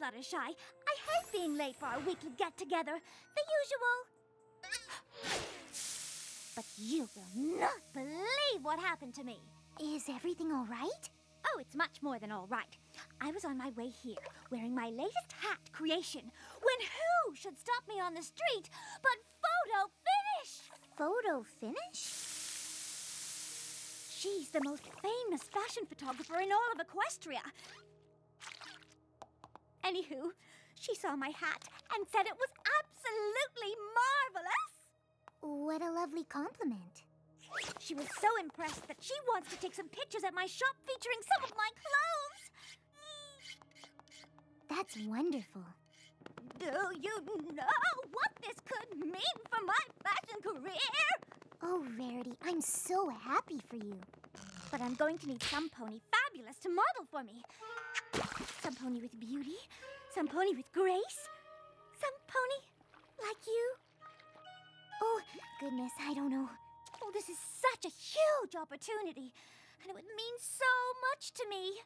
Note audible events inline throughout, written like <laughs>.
Fluttershy. I hate being late for our weekly get together. The usual. But you will not believe what happened to me. Is everything all right? Oh, it's much more than all right. I was on my way here, wearing my latest hat creation, when who should stop me on the street but Photo Finish? Photo finish? She's the most famous fashion photographer in all of Equestria. Anywho, she saw my hat and said it was absolutely marvelous. What a lovely compliment. She was so impressed that she wants to take some pictures at my shop featuring some of my clothes. That's wonderful. Do you know what this could mean for my fashion career? Oh, Rarity, I'm so happy for you. But I'm going to need some pony fabulous to model for me. Some pony with beauty, some pony with grace, some pony like you. Oh, goodness, I don't know. Oh, this is such a huge opportunity, and it would mean so much to me.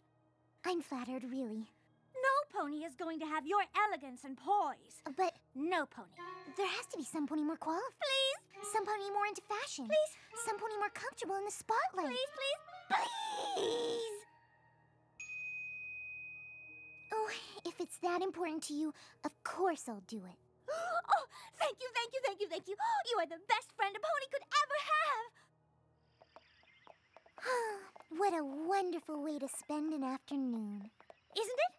I'm flattered, really. No pony is going to have your elegance and poise. Uh, but No pony. there has to be some pony more qualified. Please, Some pony more into fashion. Please. Some pony more comfortable in the spotlight. please, please, please. If it's that important to you, of course I'll do it. <gasps> Oh, thank you, thank you, thank you, thank you. <gasps> You are the best friend a pony could ever have. <sighs> what a wonderful way to spend an afternoon. Isn't it?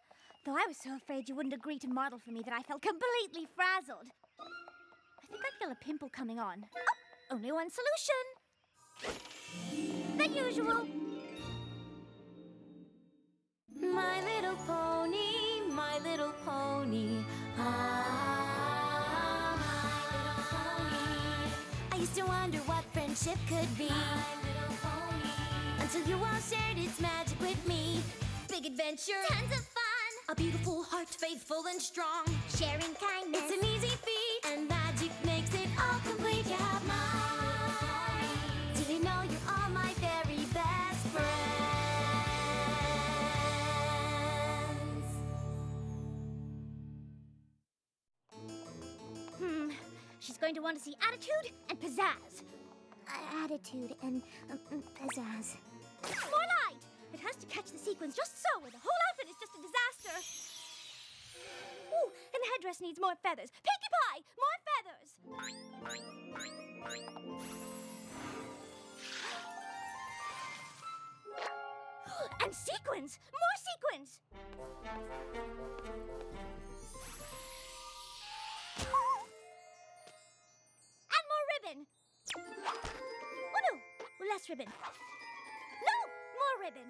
Though I was so afraid you wouldn't agree to model for me that I felt completely frazzled. I think I feel a pimple coming on. Oh, only one solution. The usual. My little pony, wonder what friendship could be. My little pony. Until you all shared its magic with me. Big adventure, Tons of fun! a beautiful heart, faithful and strong. Sharing kindness. It's an easy feat, and magic makes it all complete. You have mine. Did you know you're all my very best friends? Hmm. She's going to want to see attitude and pizzazz. Attitude and um, pizzazz. More light! It has to catch the sequins just so, or the whole outfit is just a disaster. Ooh, and the headdress needs more feathers. Pinkie Pie, more feathers. <gasps> and sequins, more sequins. No, less ribbon. No, more ribbon.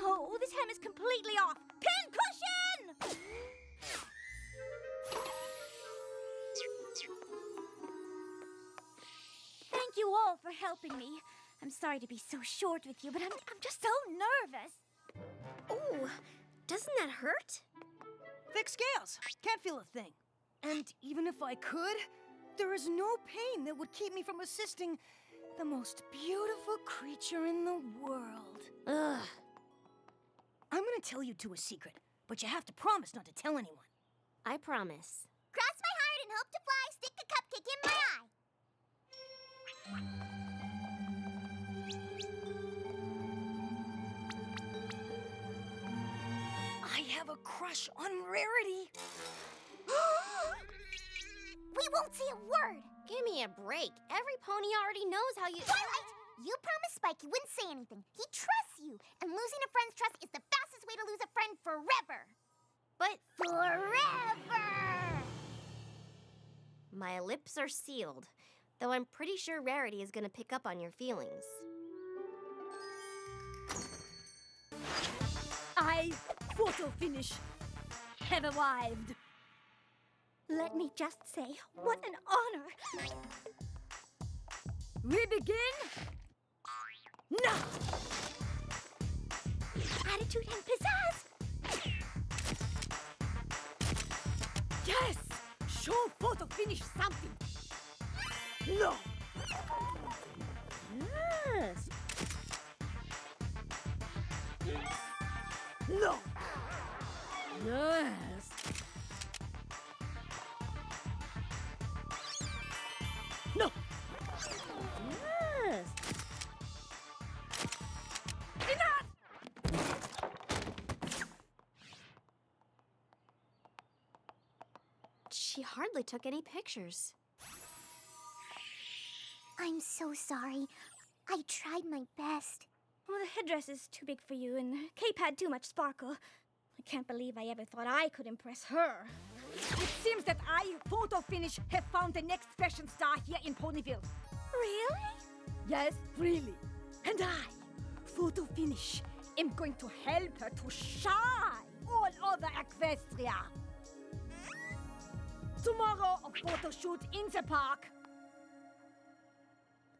Oh, this hem is completely off. Pin cushion! Thank you all for helping me. I'm sorry to be so short with you, but I'm, I'm just so nervous. Ooh, doesn't that hurt? Thick scales. Can't feel a thing. And even if I could, there is no pain that would keep me from assisting the most beautiful creature in the world. Ugh. I'm gonna tell you two a secret, but you have to promise not to tell anyone. I promise. Cross my heart and hope to fly. Stick a cupcake in my eye. I have a crush on Rarity. <gasps> <gasps> We won't say a word. Give me a break. Every pony already knows how you. Twilight, you promised Spike you wouldn't say anything. He trusts you, and losing a friend's trust is the fastest way to lose a friend forever. But Forever! my lips are sealed, though I'm pretty sure Rarity is gonna pick up on your feelings. I, photo finish, have arrived. Let me just say, what an honor. We begin now. Attitude and pizzazz. Yes, show photo finish something. No. Yes. No! Yes. Hardly took any pictures. I'm so sorry. I tried my best. Well, the headdress is too big for you, and the cape had too much sparkle. I can't believe I ever thought I could impress her. It seems that I, Photo Finish, have found the next fashion star here in Ponyville. Really? Yes, really. And I, Photo Finish, am going to help her to shine all over Equestria. Tomorrow, a photo shoot in the park.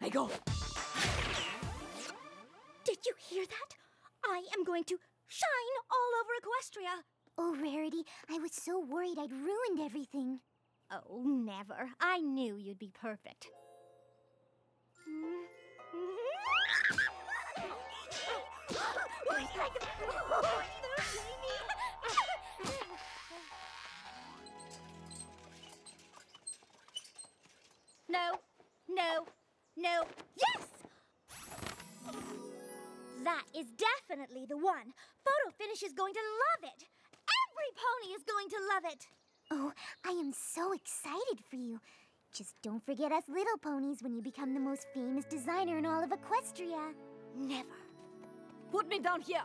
I go. Did you hear that? I am going to shine all over Equestria. Oh, Rarity, I was so worried I'd ruined everything. Oh, never. I knew you'd be perfect. <laughs> <laughs> No, no, no. Yes! That is definitely the one. Photo Finish is going to love it. Every pony is going to love it. Oh, I am so excited for you. Just don't forget us little ponies when you become the most famous designer in all of Equestria. Never. Put me down here.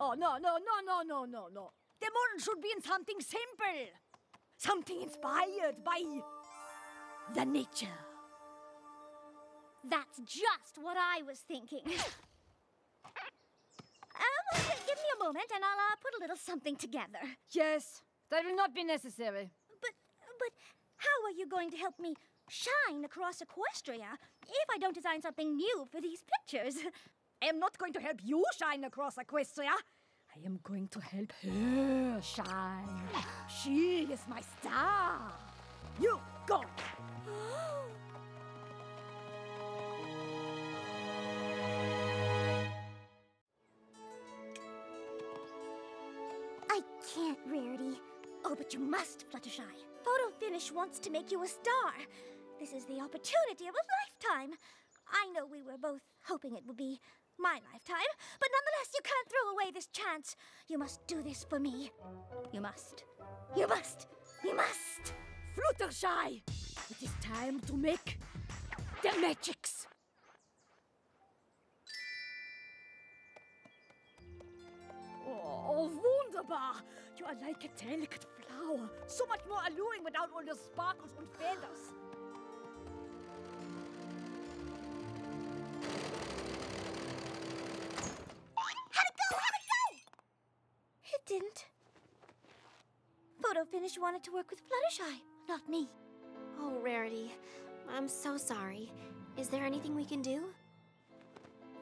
Oh, no, no, no, no, no, no, no. The model should be in something simple. Something inspired by the nature. That's just what I was thinking. <laughs> Um, give me a moment and I'll uh, put a little something together. Yes, that will not be necessary. But, but how are you going to help me shine across Equestria if I don't design something new for these pictures? <laughs> I am not going to help you shine across Equestria. I am going to help her shine. She is my star. You go. <gasps> I can't, Rarity. Oh, but you must, Fluttershy. Photo Finish wants to make you a star. This is the opportunity of a lifetime. I know we were both hoping it would be my lifetime, but nonetheless, you can't throw away this chance. You must do this for me. You must. You must. You must. Fluttershy, it is time to make the magics. Oh, wunderbar! You are like a delicate flower, so much more alluring without all those sparkles and feathers. Didn't. Photo Finish wanted to work with Fluttershy, not me. Oh, Rarity, I'm so sorry. Is there anything we can do?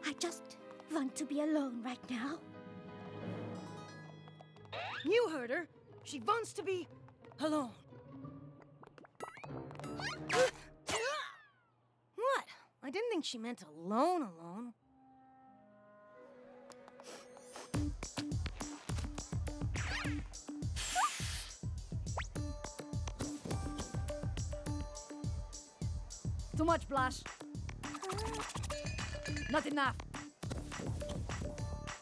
I just want to be alone right now. You heard her. She wants to be alone. <gasps> What? I didn't think she meant alone, alone. Too much blush. Not enough.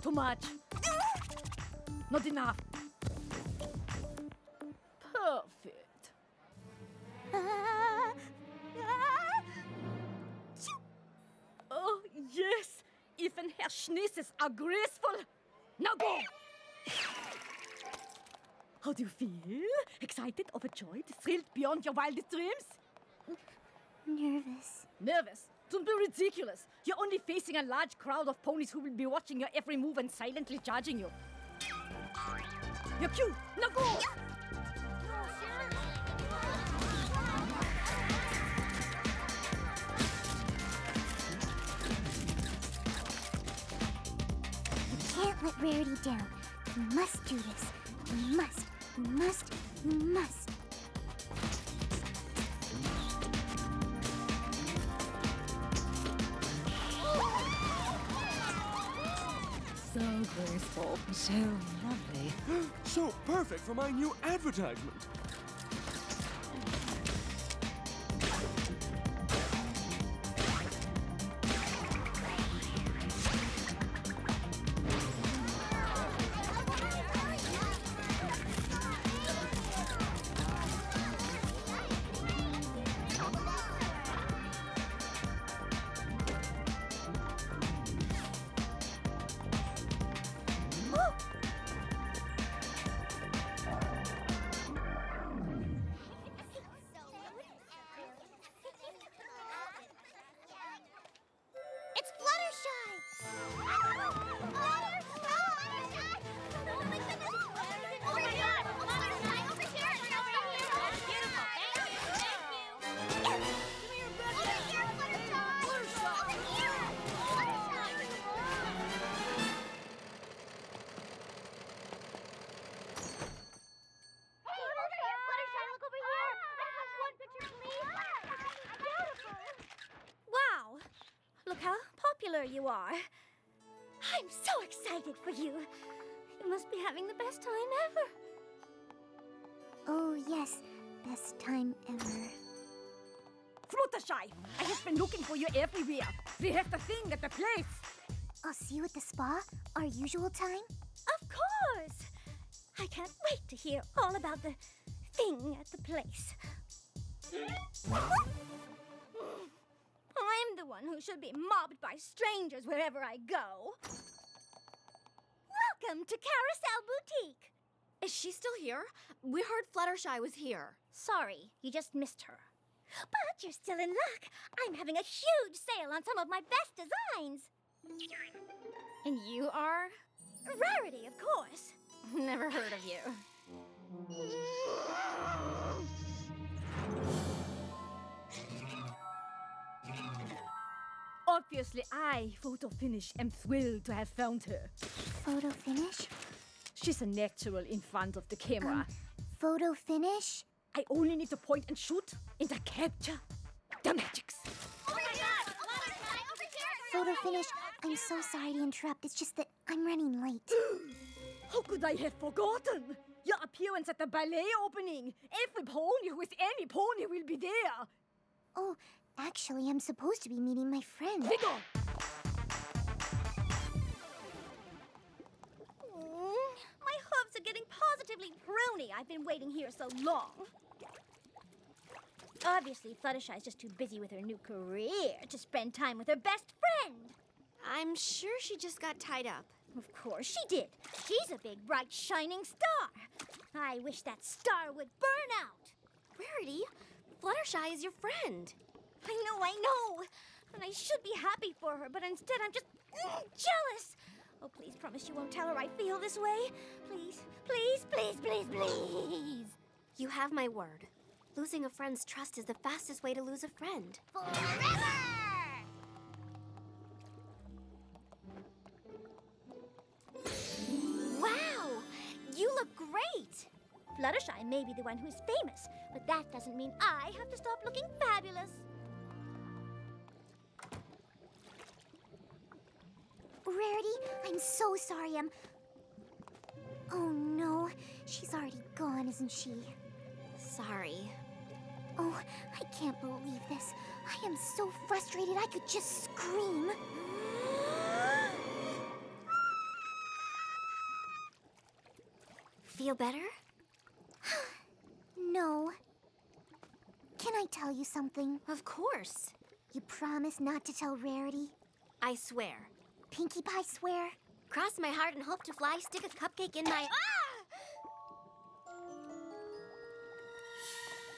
Too much. Not enough. Perfect. Oh, yes. Even her sneezes are graceful. Now go. How do you feel? Excited, overjoyed, thrilled beyond your wildest dreams? Nervous. Nervous? Don't be ridiculous. You're only facing a large crowd of ponies who will be watching your every move and silently judging you. You're cute. Now go. Can't let Rarity down. We must do this. We must. We must. We must. Graceful. So lovely. <gasps> So perfect for my new advertisement. It's I'm so excited for you. You must be having the best time ever. Oh, yes. Best time ever. Fluttershy, I have been looking for you everywhere. We have the thing at the place. I'll see you at the spa, our usual time. Of course! I can't wait to hear all about the thing at the place. I'm the one who should be mobbed by strangers wherever I go. Welcome to Carousel Boutique. Is she still here? We heard Fluttershy was here. Sorry, you just missed her. But you're still in luck. I'm having a huge sale on some of my best designs. And you are? Rarity, of course. <laughs> Never heard of you. <laughs> Obviously, I, Photo Finish, am thrilled to have found her. Photo finish? She's a natural in front of the camera. Um, Photo finish? I only need to point and shoot and I capture the magics. oh Photo finish. I'm so sorry to interrupt. It's just that I'm running late. <gasps> How could I have forgotten? Your appearance at the ballet opening. Every pony with any pony will be there. Oh, actually, I'm supposed to be meeting my friend. Vigor! Mm, my hooves are getting positively pruny. I've been waiting here so long. Obviously, Fluttershy's just too busy with her new career to spend time with her best friend. I'm sure she just got tied up. Of course she did. She's a big, bright, shining star. I wish that star would burn out. Rarity, Fluttershy is your friend. I know, I know. And I should be happy for her, but instead I'm just mm, jealous. Oh, please promise you won't tell her I feel this way. Please, please, please, please, please. You have my word. Losing a friend's trust is the fastest way to lose a friend. Forever! Wow! You look great! Fluttershy may be the one who's famous, but that doesn't mean I have to stop looking fabulous. Rarity, I'm so sorry. I'm. Oh no, she's already gone, isn't she? Sorry. Oh, I can't believe this. I am so frustrated I could just scream. <gasps> Feel better? <sighs> No. Can I tell you something? Of course. You promise not to tell Rarity? I swear. Pinkie Pie swear? Cross my heart and hope to fly, stick a cupcake in my. Ah!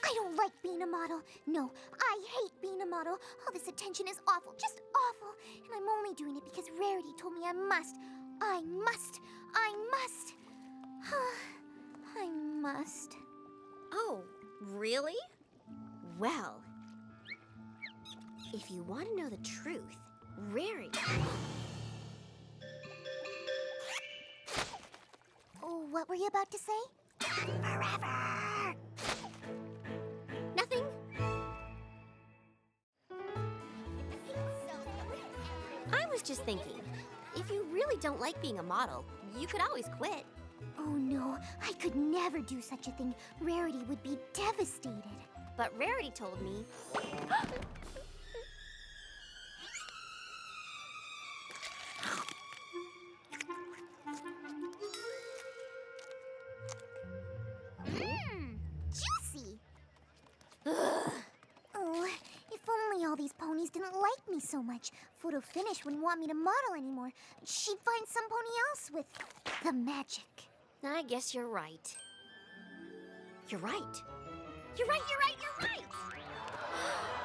I don't like being a model. No, I hate being a model. All this attention is awful, just awful. And I'm only doing it because Rarity told me I must. I must. I must. <sighs> I must. Oh, really? Well, if you want to know the truth, Rarity. Oh, what were you about to say? Forever! Nothing? I was just thinking. If you really don't like being a model, you could always quit. Oh no, I could never do such a thing. Rarity would be devastated. But Rarity told me. <gasps> <laughs> so much. Photo Finish wouldn't want me to model anymore. She'd find some pony else with the magic. I guess you're right. You're right. You're right, you're right, you're right!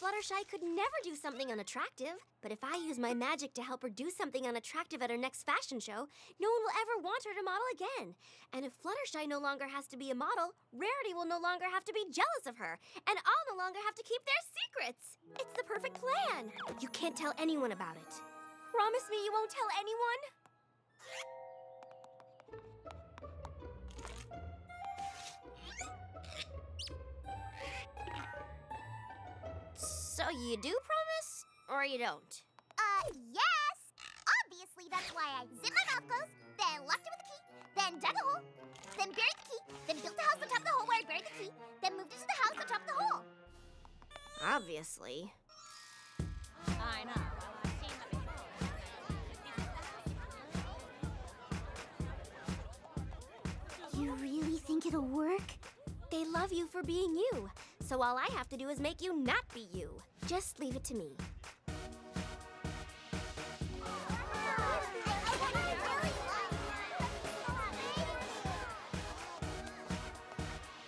Fluttershy could never do something unattractive. But if I use my magic to help her do something unattractive at her next fashion show, no one will ever want her to model again. And if Fluttershy no longer has to be a model, Rarity will no longer have to be jealous of her. And I'll no longer have to keep their secrets. It's the perfect plan. You can't tell anyone about it. Promise me you won't tell anyone? You do promise, or you don't? Uh, yes! Obviously, that's why I zipped my mouth closed, then locked it with the key, then dug a hole, then buried the key, then built a house on top of the hole where I buried the key, then moved into the house on top of the hole. Obviously. I know. You really think it'll work? They love you for being you. So all I have to do is make you not be you. Just leave it to me.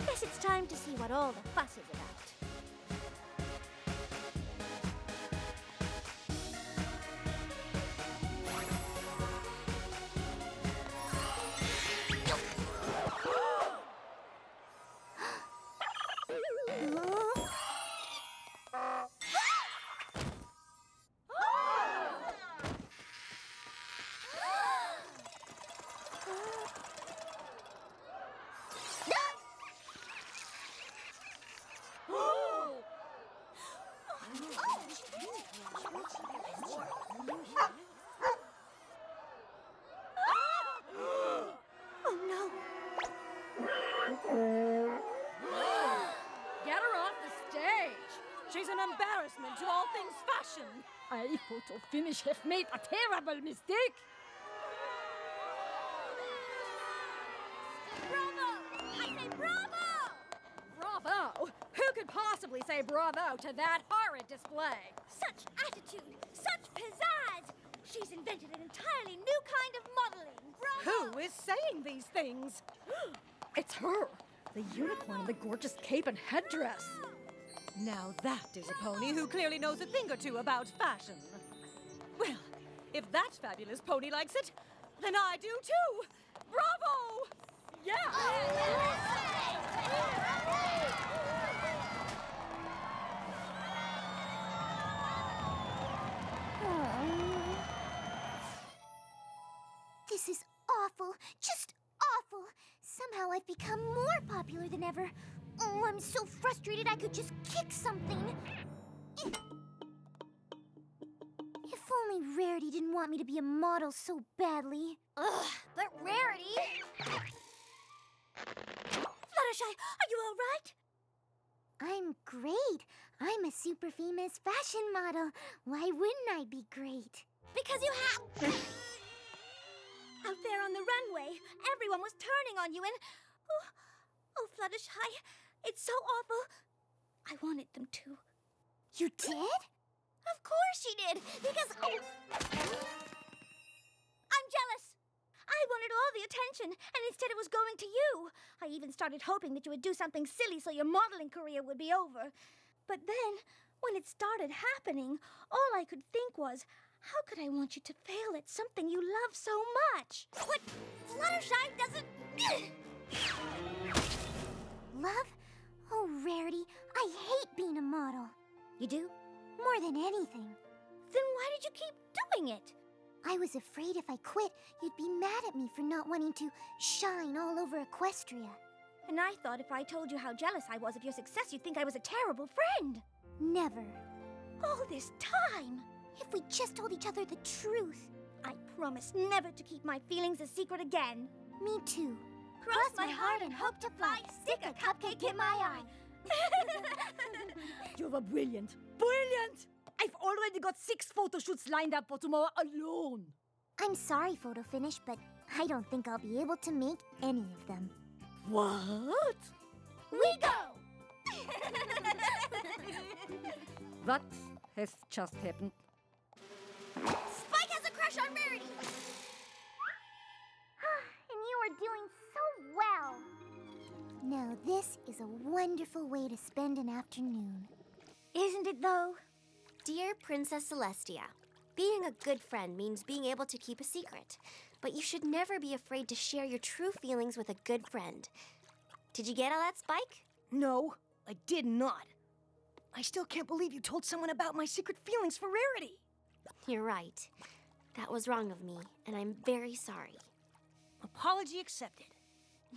Guess it's time to see what all the fuss is about. An embarrassment to all things fashion. I, Photo Finish, have made a terrible mistake. Bravo! I say bravo! Bravo! Who could possibly say bravo to that horrid display? Such attitude, such pizzazz! She's invented an entirely new kind of modeling. Bravo! Who is saying these things? <gasps> It's her, the unicorn in the gorgeous cape and headdress. Now that is a pony who clearly knows a thing or two about fashion. Well, if that fabulous pony likes it, then I do too. Bravo! Yeah! This is awful. Just awful. Somehow I've become more popular than ever. Oh, I'm so frustrated I could just kick something. If only Rarity didn't want me to be a model so badly. Ugh, but Rarity! Fluttershy, are you all right? I'm great. I'm a super famous fashion model. Why wouldn't I be great? Because you have. Out there on the runway, everyone was turning on you and. Oh, oh, Fluttershy, it's so awful. I wanted them to. You did? Of course she did, because. Oh. I'm jealous. I wanted all the attention, and instead it was going to you. I even started hoping that you would do something silly so your modeling career would be over. But then, when it started happening, all I could think was, how could I want you to fail at something you love so much? What Fluttershy doesn't. <clears throat> Love? Oh, Rarity, I hate being a model. You do? More than anything. Then why did you keep doing it? I was afraid if I quit, you'd be mad at me for not wanting to shine all over Equestria. And I thought if I told you how jealous I was of your success, you'd think I was a terrible friend. Never. All this time. If we just told each other the truth. I promise never to keep my feelings a secret again. Me too. Cross, my heart and hope to fly. Stick a cupcake in my eye. <laughs> You were brilliant. Brilliant! I've already got six photo shoots lined up for tomorrow alone. I'm sorry, Photo Finish, but I don't think I'll be able to make any of them. What? we go! <laughs> What has just happened? Now, this is a wonderful way to spend an afternoon. Isn't it though? Dear Princess Celestia, being a good friend means being able to keep a secret, but you should never be afraid to share your true feelings with a good friend. Did you get all that, Spike? No, I did not. I still can't believe you told someone about my secret feelings for Rarity. You're right. That was wrong of me, and I'm very sorry. Apology accepted.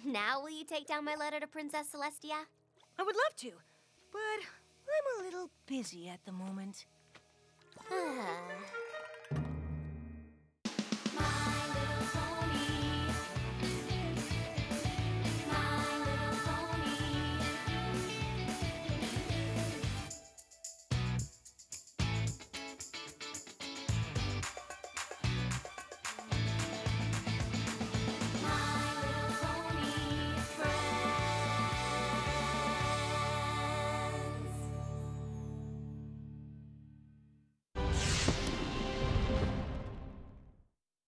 Now, will you take down my letter to Princess Celestia? I would love to, but I'm a little busy at the moment. Ah.